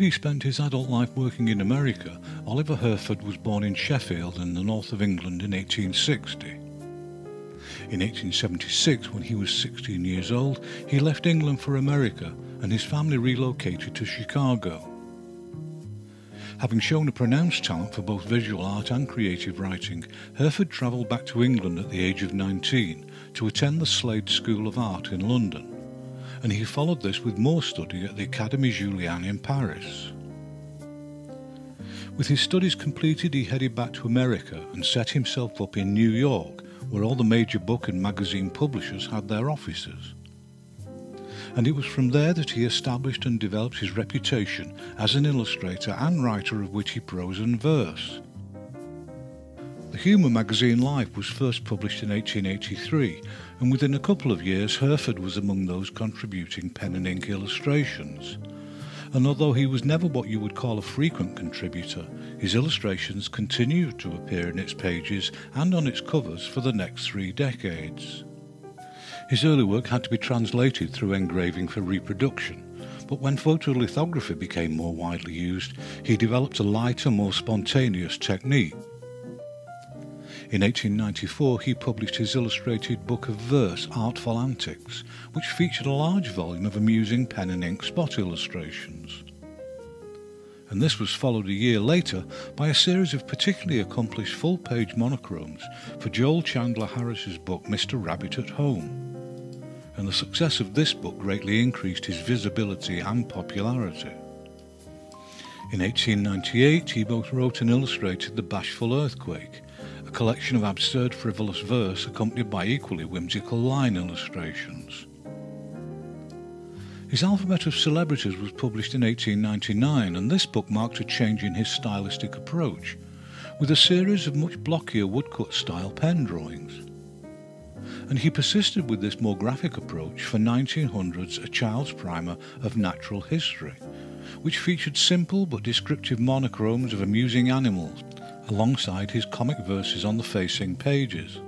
He spent his adult life working in America, Oliver Herford was born in Sheffield in the north of England in 1860. In 1876, when he was 16 years old, he left England for America and his family relocated to Chicago. Having shown a pronounced talent for both visual art and creative writing, Herford travelled back to England at the age of 19 to attend the Slade School of Art in London and he followed this with more study at the Académie Julian in Paris. With his studies completed, he headed back to America and set himself up in New York, where all the major book and magazine publishers had their offices. And it was from there that he established and developed his reputation as an illustrator and writer of witty prose and verse. The humour magazine Life was first published in 1883, and within a couple of years Herford was among those contributing pen and ink illustrations. And although he was never what you would call a frequent contributor, his illustrations continued to appear in its pages and on its covers for the next three decades. His early work had to be translated through engraving for reproduction, but when photolithography became more widely used, he developed a lighter, more spontaneous technique in 1894 he published his illustrated book of verse, Artful Antics, which featured a large volume of amusing pen and ink spot illustrations. And this was followed a year later by a series of particularly accomplished full-page monochromes for Joel Chandler Harris's book Mr. Rabbit at Home. And the success of this book greatly increased his visibility and popularity. In 1898 he both wrote and illustrated The Bashful Earthquake, a collection of absurd frivolous verse accompanied by equally whimsical line illustrations. His Alphabet of Celebrities was published in 1899 and this book marked a change in his stylistic approach, with a series of much blockier woodcut style pen drawings. And he persisted with this more graphic approach for 1900's A Child's Primer of Natural History, which featured simple but descriptive monochromes of amusing animals, alongside his comic verses on the facing pages.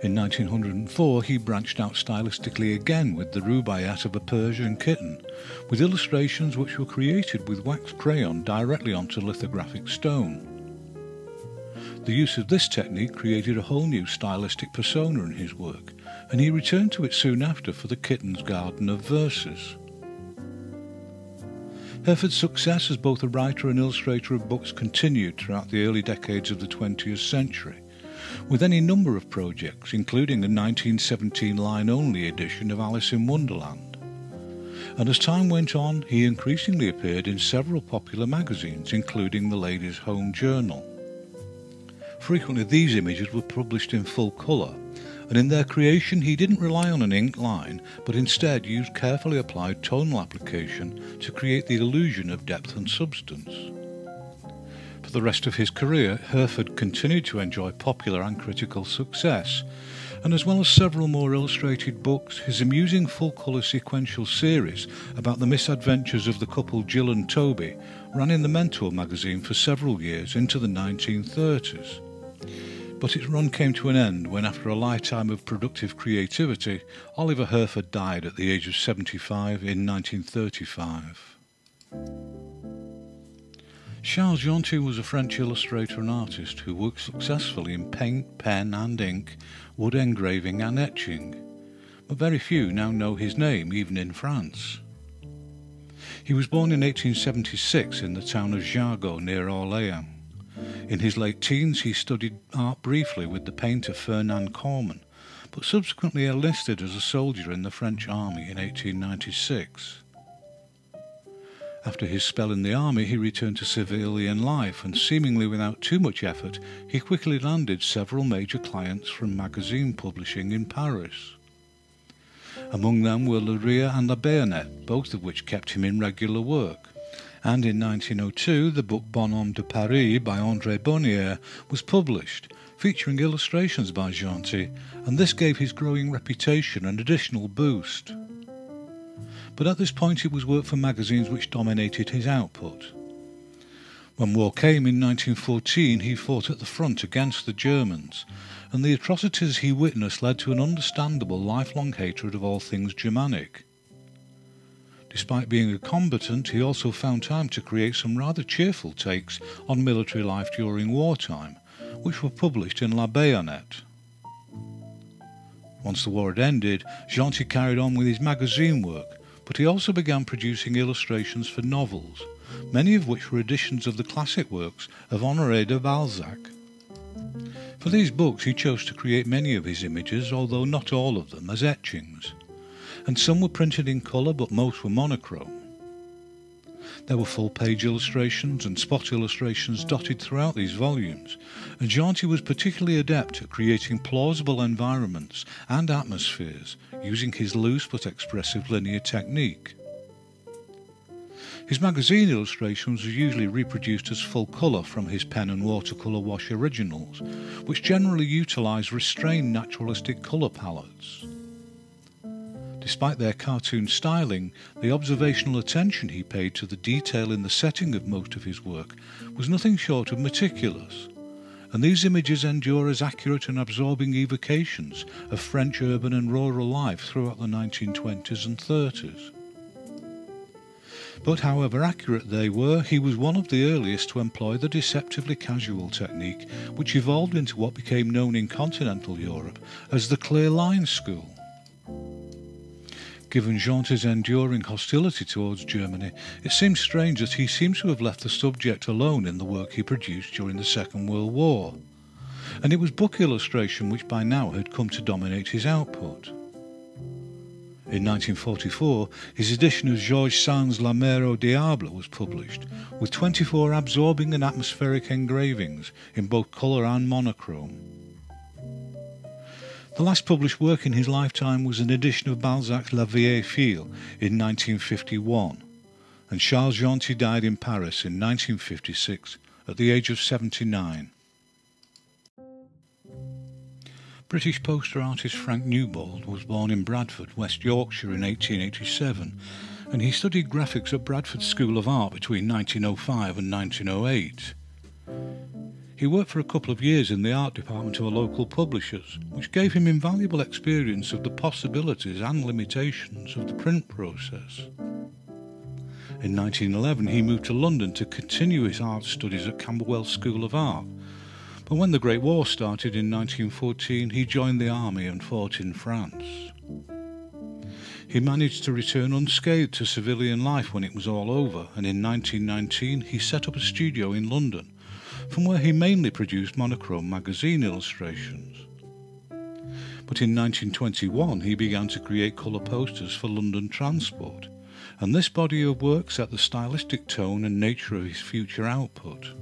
In 1904 he branched out stylistically again with the rubaiyat of a Persian kitten, with illustrations which were created with wax crayon directly onto lithographic stone. The use of this technique created a whole new stylistic persona in his work, and he returned to it soon after for the Kitten's Garden of Verses. Herford's success as both a writer and illustrator of books continued throughout the early decades of the 20th century, with any number of projects, including a 1917 line-only edition of Alice in Wonderland. And as time went on, he increasingly appeared in several popular magazines, including the Ladies' Home Journal. Frequently these images were published in full colour, and in their creation he didn't rely on an ink line, but instead used carefully applied tonal application to create the illusion of depth and substance. For the rest of his career, Herford continued to enjoy popular and critical success, and as well as several more illustrated books, his amusing full-colour sequential series about the misadventures of the couple Jill and Toby ran in the Mentor magazine for several years into the 1930s but its run came to an end when, after a lifetime of productive creativity, Oliver Herford died at the age of 75 in 1935. Charles Genty was a French illustrator and artist who worked successfully in paint, pen and ink, wood engraving and etching, but very few now know his name even in France. He was born in 1876 in the town of Jargeau near Orléans. In his late teens, he studied art briefly with the painter Fernand Cormon, but subsequently enlisted as a soldier in the French army in 1896. After his spell in the army, he returned to civilian life, and seemingly without too much effort, he quickly landed several major clients from magazine publishing in Paris. Among them were Le Rire and La Baïonnette, both of which kept him in regular work and in 1902 the book Bonhomme de Paris by André Bonnier was published, featuring illustrations by Genty, and this gave his growing reputation an additional boost. But at this point it was work for magazines which dominated his output. When war came in 1914 he fought at the front against the Germans, and the atrocities he witnessed led to an understandable lifelong hatred of all things Germanic. Despite being a combatant, he also found time to create some rather cheerful takes on military life during wartime, which were published in La Baïonnette. Once the war had ended, Genty carried on with his magazine work, but he also began producing illustrations for novels, many of which were editions of the classic works of Honoré de Balzac. For these books he chose to create many of his images, although not all of them, as etchings, and some were printed in colour but most were monochrome. There were full page illustrations and spot illustrations dotted throughout these volumes, and Genty was particularly adept at creating plausible environments and atmospheres using his loose but expressive linear technique. His magazine illustrations were usually reproduced as full colour from his pen and watercolour wash originals, which generally utilised restrained naturalistic colour palettes. Despite their cartoon styling, the observational attention he paid to the detail in the setting of most of his work was nothing short of meticulous, and these images endure as accurate and absorbing evocations of French urban and rural life throughout the 1920s and 30s. But however accurate they were, he was one of the earliest to employ the deceptively casual technique which evolved into what became known in continental Europe as the clear line school. Given Genty's enduring hostility towards Germany, it seems strange that he seems to have left the subject alone in the work he produced during the Second World War. And it was book illustration which by now had come to dominate his output. In 1944, his edition of Georges Sand's La Mare au Diable was published, with 24 absorbing and atmospheric engravings in both colour and monochrome. The last published work in his lifetime was an edition of Balzac's La Vieille Fille in 1951, and Charles Genty died in Paris in 1956 at the age of 79. British poster artist Frank Newbould was born in Bradford, West Yorkshire in 1887, and he studied graphics at Bradford School of Art between 1905 and 1908. He worked for a couple of years in the art department of a local publisher's, which gave him invaluable experience of the possibilities and limitations of the print process. In 1911, he moved to London to continue his art studies at Camberwell School of Art. But when the Great War started in 1914, he joined the army and fought in France. He managed to return unscathed to civilian life when it was all over, and in 1919 he set up a studio in London from where he mainly produced monochrome magazine illustrations. But in 1921 he began to create colour posters for London Transport, and this body of work set the stylistic tone and nature of his future output.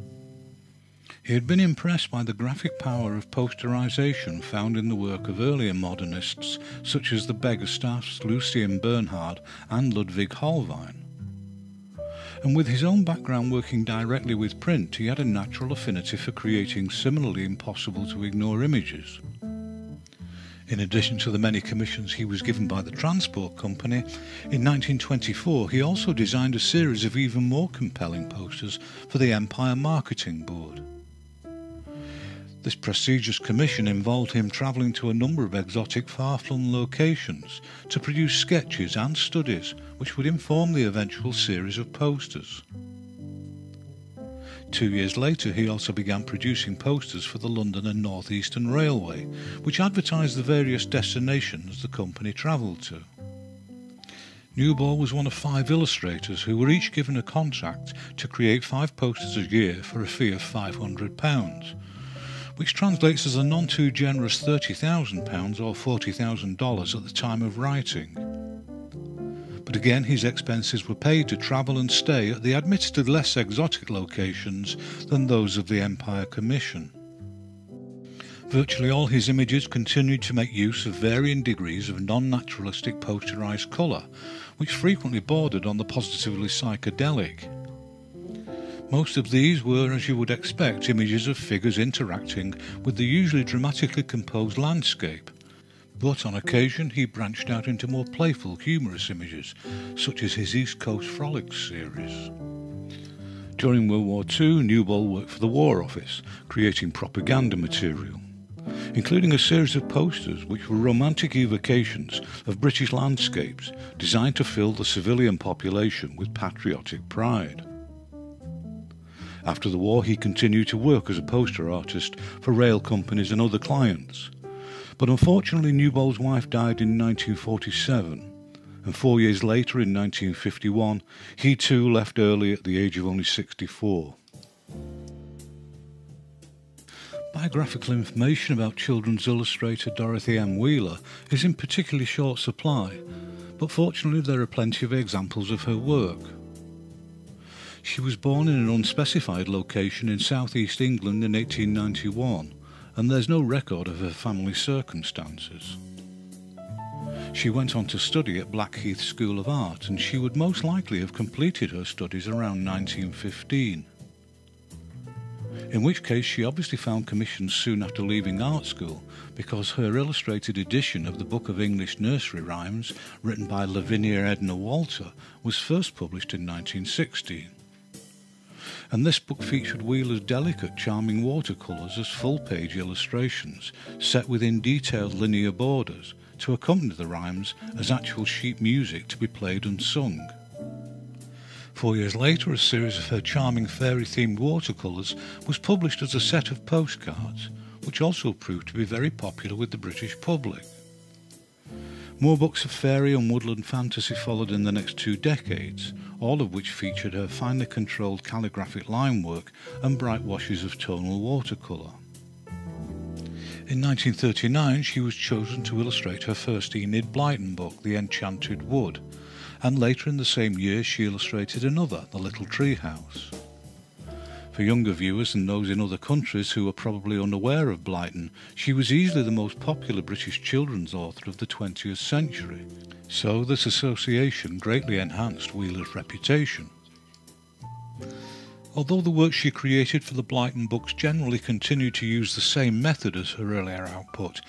He had been impressed by the graphic power of posterization found in the work of earlier modernists such as the Beggarstaffs, Lucien Bernhard, and Ludwig Hohlwein and with his own background working directly with print, he had a natural affinity for creating similarly impossible to ignore images. In addition to the many commissions he was given by the transport company, in 1924 he also designed a series of even more compelling posters for the Empire Marketing Board. This prestigious commission involved him travelling to a number of exotic far-flung locations to produce sketches and studies which would inform the eventual series of posters. Two years later, he also began producing posters for the London and North Eastern Railway, which advertised the various destinations the company travelled to. Newbould was one of five illustrators who were each given a contract to create five posters a year for a fee of £500, which translates as a non too generous £30,000 or $40,000 at the time of writing. But again, his expenses were paid to travel and stay at the admittedly less exotic locations than those of the Empire Commission. Virtually all his images continued to make use of varying degrees of non naturalistic posterized colour, which frequently bordered on the positively psychedelic. Most of these were, as you would expect, images of figures interacting with the usually dramatically composed landscape. But on occasion he branched out into more playful, humorous images, such as his East Coast Frolics series. During World War II, Newbould worked for the War Office, creating propaganda material. including a series of posters which were romantic evocations of British landscapes designed to fill the civilian population with patriotic pride. After the war, he continued to work as a poster artist for rail companies and other clients. But unfortunately, Newbould's wife died in 1947, and four years later, in 1951, he too left early at the age of only 64. Biographical information about children's illustrator Dorothy M. Wheeler is in particularly short supply, but fortunately there are plenty of examples of her work. She was born in an unspecified location in southeast England in 1891, and there's no record of her family circumstances. She went on to study at Blackheath School of Art, and she would most likely have completed her studies around 1915. In which case, she obviously found commissions soon after leaving art school, because her illustrated edition of the Book of English Nursery Rhymes, written by Lavinia Edna Walter, was first published in 1916 and this book featured Wheeler's delicate, charming watercolours as full page illustrations, set within detailed linear borders, to accompany the rhymes as actual sheet music to be played and sung. Four years later, a series of her charming fairy themed watercolours was published as a set of postcards, which also proved to be very popular with the British public. More books of fairy and woodland fantasy followed in the next two decades, all of which featured her finely controlled calligraphic line work and bright washes of tonal watercolour. In 1939, she was chosen to illustrate her first Enid Blyton book, The Enchanted Wood, and later in the same year she illustrated another, The Little Tree House. For younger viewers and those in other countries who are probably unaware of Blyton, she was easily the most popular British children's author of the 20th century, so this association greatly enhanced Wheeler's reputation. Although the work she created for the Blyton books generally continued to use the same method as her earlier output,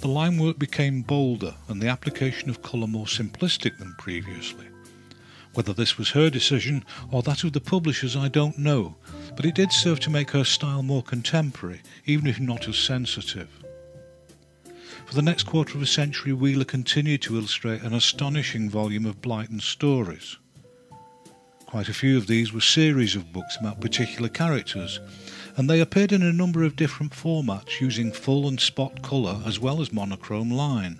the line work became bolder and the application of colour more simplistic than previously. Whether this was her decision or that of the publishers, I don't know, but it did serve to make her style more contemporary, even if not as sensitive. For the next quarter of a century, Wheeler continued to illustrate an astonishing volume of Blyton stories. Quite a few of these were series of books about particular characters, and they appeared in a number of different formats using full and spot colour as well as monochrome line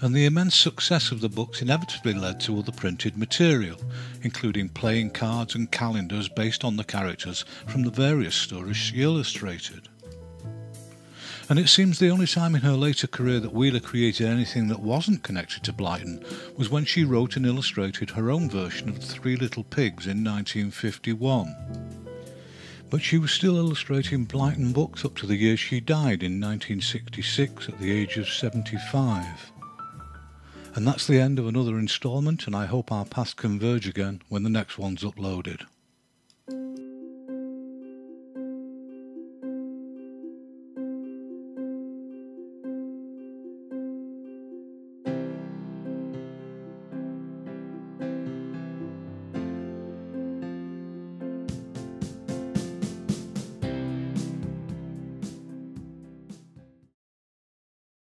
and the immense success of the books inevitably led to other printed material, including playing cards and calendars based on the characters from the various stories she illustrated. And it seems the only time in her later career that Wheeler created anything that wasn't connected to Blyton was when she wrote and illustrated her own version of The Three Little Pigs in 1951. But she was still illustrating Blyton books up to the year she died in 1966 at the age of 75. And that's the end of another instalment, and I hope our paths converge again when the next one's uploaded.